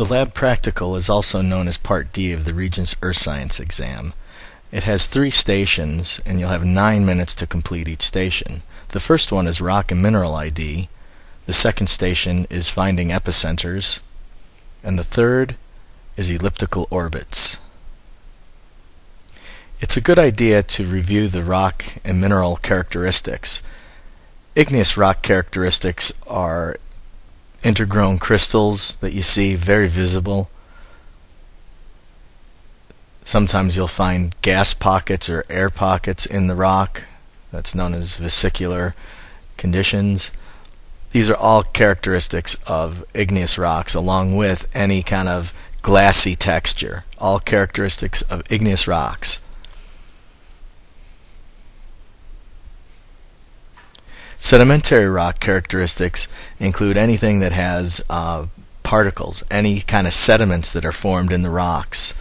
The lab practical is also known as Part D of the Regents Earth Science exam. It has three stations, and you'll have nine minutes to complete each station. The first one is Rock and Mineral ID. The second station is Finding Epicenters. And the third is Elliptical Orbits. It's a good idea to review the rock and mineral characteristics. Igneous rock characteristics are intergrown crystals that you see very visible. Sometimes you'll find gas pockets or air pockets in the rock. That's known as vesicular conditions. These are all characteristics of igneous rocks along with any kind of glassy texture. All characteristics of igneous rocks. Sedimentary rock characteristics include anything that has uh, particles, any kind of sediments that are formed in the rocks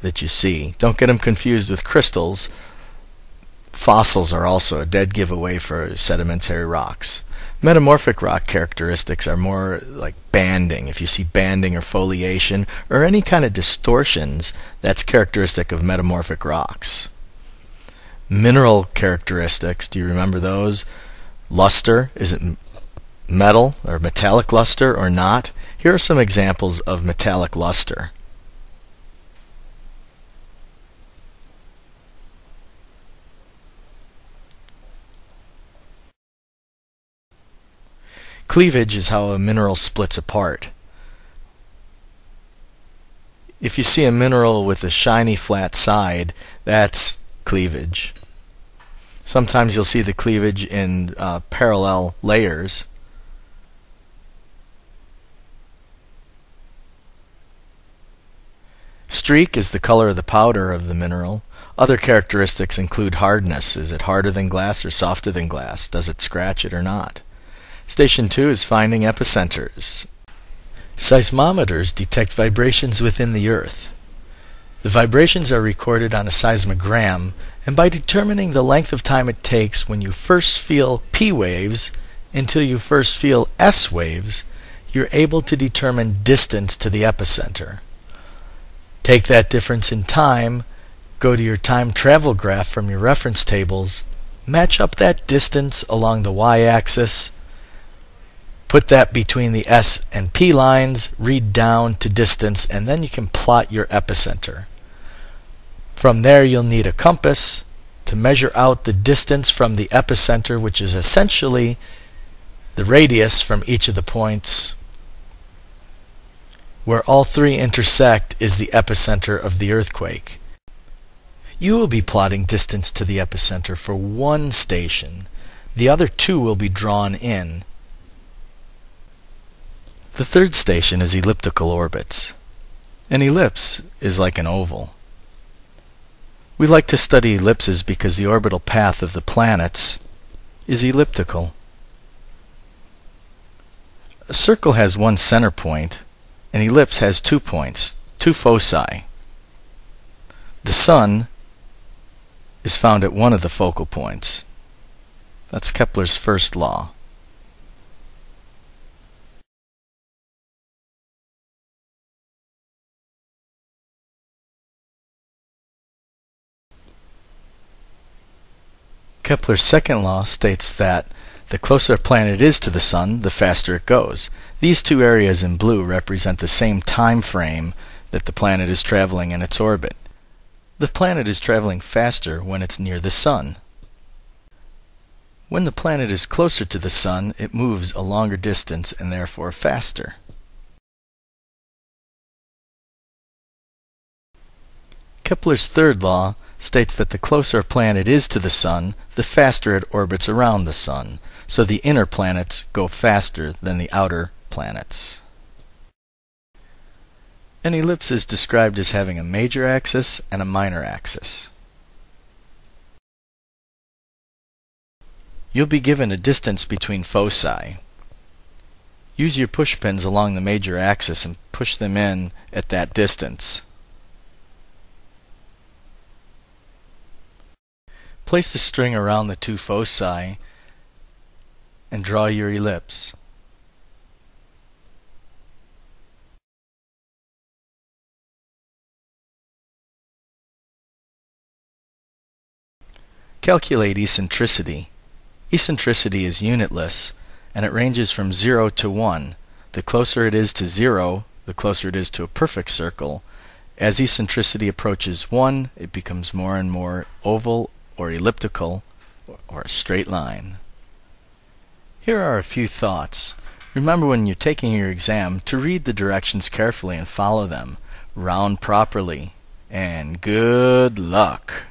that you see. Don't get them confused with crystals. Fossils are also a dead giveaway for sedimentary rocks. Metamorphic rock characteristics are more like banding. If you see banding or foliation or any kind of distortions, that's characteristic of metamorphic rocks. Mineral characteristics, do you remember those? Luster. Is it metal or metallic luster or not? Here are some examples of metallic luster. Cleavage is how a mineral splits apart. If you see a mineral with a shiny flat side, that's cleavage. Sometimes you'll see the cleavage in uh, parallel layers. Streak is the color of the powder of the mineral. Other characteristics include hardness. Is it harder than glass or softer than glass? Does it scratch it or not? Station 2 is finding epicenters. Seismometers detect vibrations within the Earth. The vibrations are recorded on a seismogram, and by determining the length of time it takes when you first feel P waves until you first feel S waves, you're able to determine distance to the epicenter. Take that difference in time, go to your time travel graph from your reference tables, match up that distance along the y-axis, put that between the S and P lines, read down to distance, and then you can plot your epicenter. From there you'll need a compass to measure out the distance from the epicenter, which is essentially the radius from each of the points. Where all three intersect is the epicenter of the earthquake. You will be plotting distance to the epicenter for one station. The other two will be drawn in. The third station is elliptical orbits. An ellipse is like an oval. We like to study ellipses because the orbital path of the planets is elliptical. A circle has one center point, an ellipse has two points, two foci. The Sun is found at one of the focal points. That's Kepler's first law. Kepler's second law states that the closer a planet is to the Sun, the faster it goes. These two areas in blue represent the same time frame that the planet is traveling in its orbit. The planet is traveling faster when it's near the Sun. When the planet is closer to the Sun, it moves a longer distance and therefore faster. Kepler's third law states that the closer a planet is to the Sun, the faster it orbits around the Sun, so the inner planets go faster than the outer planets. An ellipse is described as having a major axis and a minor axis. You'll be given a distance between foci. Use your push pins along the major axis and push them in at that distance. Place the string around the two foci and draw your ellipse. Calculate eccentricity. Eccentricity is unitless, and it ranges from 0 to 1. The closer it is to 0, the closer it is to a perfect circle. As eccentricity approaches 1, it becomes more and more oval or elliptical or a straight line. Here are a few thoughts. Remember when you're taking your exam to read the directions carefully and follow them. Round properly. And good luck!